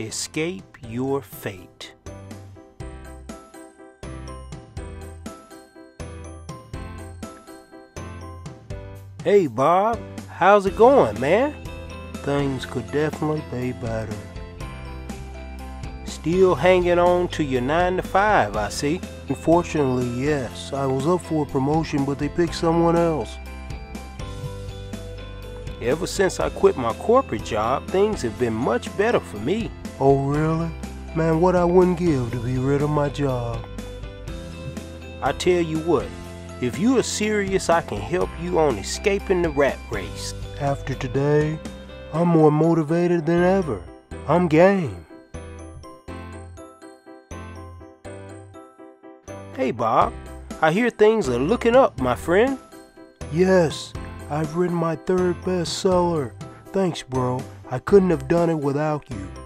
escape your fate. Hey Bob, how's it going, man? Things could definitely be better. Still hanging on to your 9 to 5, I see. Unfortunately, yes. I was up for a promotion, but they picked someone else. Ever since I quit my corporate job, things have been much better for me. Oh, really? Man, what I wouldn't give to be rid of my job. I tell you what, if you are serious, I can help you on escaping the rat race. After today, I'm more motivated than ever. I'm game. Hey Bob, I hear things are looking up, my friend. Yes, I've written my third bestseller. Thanks, bro. I couldn't have done it without you.